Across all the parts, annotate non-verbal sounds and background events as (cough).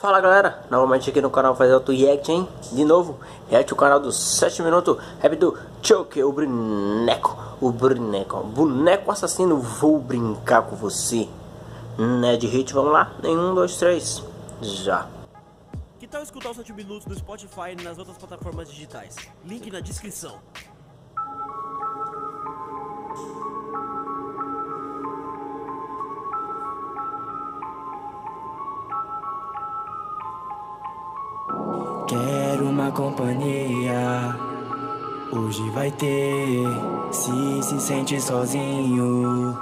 Fala galera, novamente aqui no canal fazer outro react, hein? De novo, react o canal dos 7 minutos, rap do Choke, o boneco, o boneco, boneco assassino, vou brincar com você. Né de hit, vamos lá? Nenhum, dois, três, já. Que tal escutar os 7 minutos no Spotify e nas outras plataformas digitais? Link na descrição. Quero uma companhia. Hoje vai ter. Se se sente sozinho,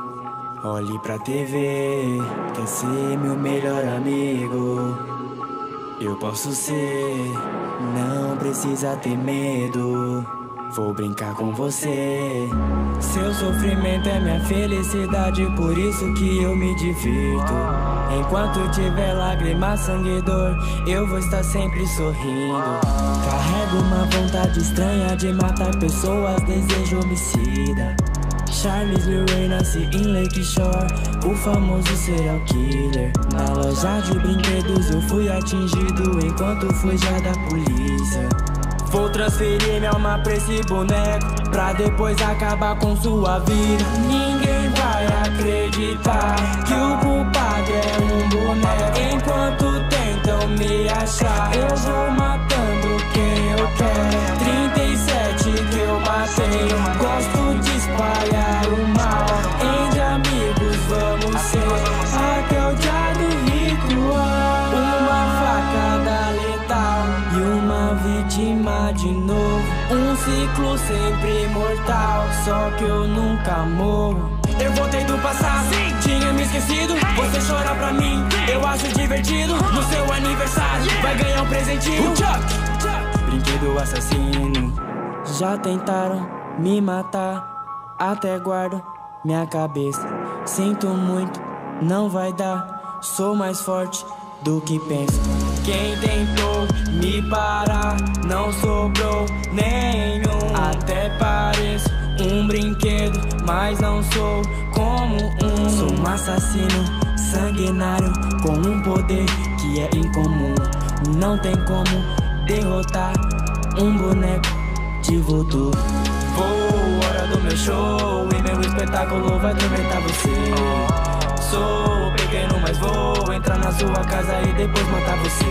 olhe pra TV. Quer ser meu melhor amigo? Eu posso ser. Não precisa ter medo. Vou brincar com você. Seu sofrimento é minha felicidade, por isso que eu me divirto. Enquanto tiver lágrimas, sangue e dor, eu vou estar sempre sorrindo. Carrego uma vontade estranha de matar pessoas, desejo homicida. Charles Lee Ray nasce em Lake Shore, o famoso serial killer. Na loja de brinquedos eu fui atingido enquanto fugia da polícia. Vou transferir minha alma pra esse boneco Pra depois acabar com sua vida. Ninguém vai ciclo sempre mortal Só que eu nunca morro. Eu voltei do passado Tinha me esquecido. Você chora pra mim Eu acho divertido. No seu aniversário Vai ganhar um presentinho. Brinquedo assassino. Já tentaram me matar Até guardo minha cabeça. Sinto muito, não vai dar. Sou mais forte do que penso Quem tentou me parar Não sobrou nenhum. Até pareço um brinquedo Mas não sou como um. Sou um assassino sanguinário Com um poder que é incomum. Não tem como derrotar um boneco de voodoo. Vou, hora do meu show E meu espetáculo vai atormentar você. Sou pequeno, mas vou entrar na sua casa e depois matar você.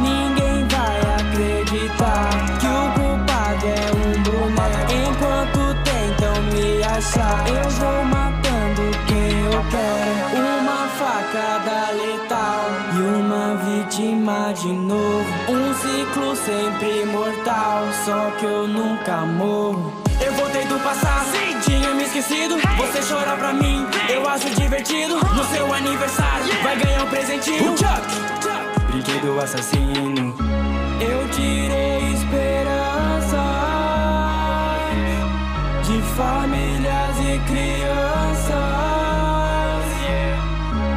Ninguém vai acreditar Que o culpado é um boneco. Enquanto tentam me achar Eu vou matando quem eu quero. Uma facada letal E uma vítima de novo. Um ciclo sempre mortal Só que eu nunca morro. Eu voltei do passado Tinha me esquecido um presentinho Brinquedo assassino. Eu tirei esperança De famílias e crianças.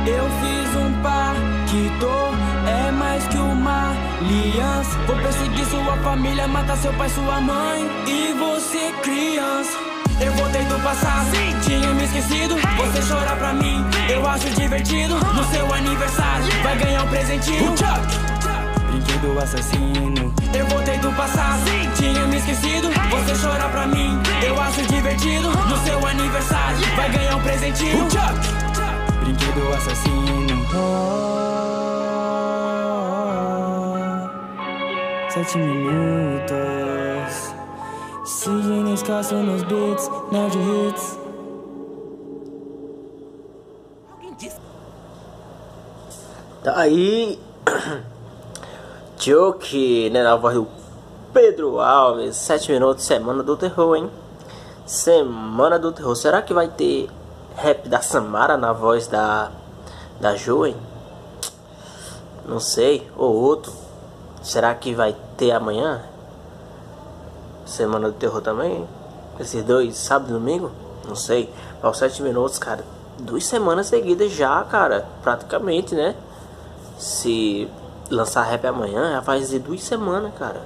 Eu fiz um pacto É mais que uma aliança. Vou perseguir sua família Matar seu pai, sua mãe E você criança. Eu voltei do passado, me esquecido. Você chora pra mim, eu acho divertido. No seu aniversário, vai ganhar um presentinho. Brinquedo assassino Eu voltei do passado, tinha me esquecido. Você chora pra mim, eu acho divertido. No seu aniversário, vai ganhar um presentinho. Brinquedo assassino. Oh, Sete minutos. Siga escasso nos beats, nerd hits. Aí. (clears throat) Joke, né? Na voz do Pedro Alves. 7 minutos, semana do terror, hein? Semana do terror. Será que vai ter rap da Samara na voz da, da Jo, hein? Não sei. Ou outro. Será que vai ter amanhã? Semana do Terror também. Esses dois, sábado e domingo? Não sei. Aos 7 minutos, cara. Duas semanas seguidas já, cara. Praticamente, né? Se lançar rap amanhã, já faz duas semanas, cara.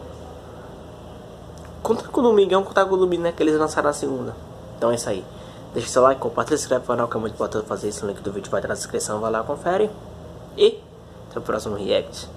Conta com o Domingão, contar com o domingo, né? Que eles lançaram na segunda. Então é isso aí. Deixa seu like, compartilha, se inscreve no canal, que é muito importante fazer isso. O link do vídeo vai estar na descrição. Vai lá, confere. E Até o próximo react.